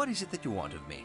What is it that you want of me?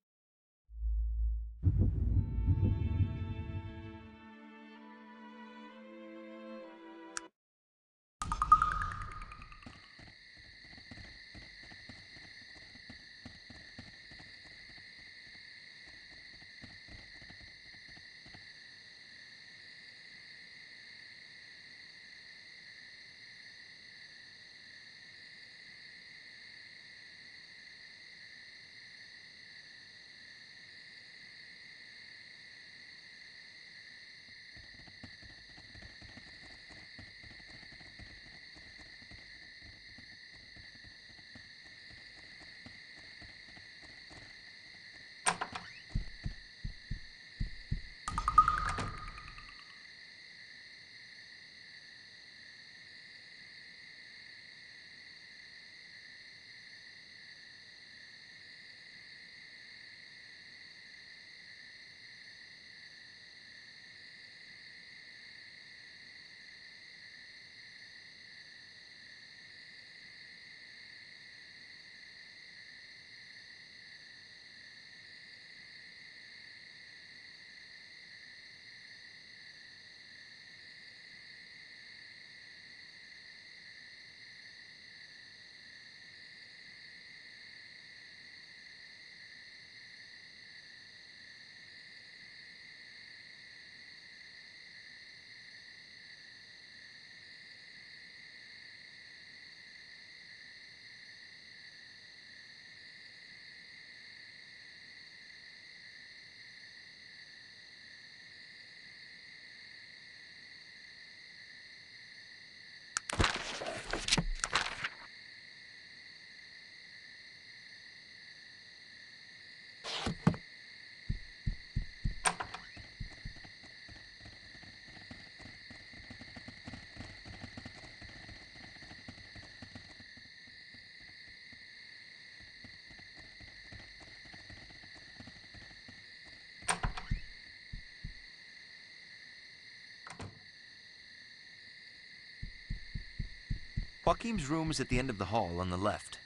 Joachim's room is at the end of the hall on the left.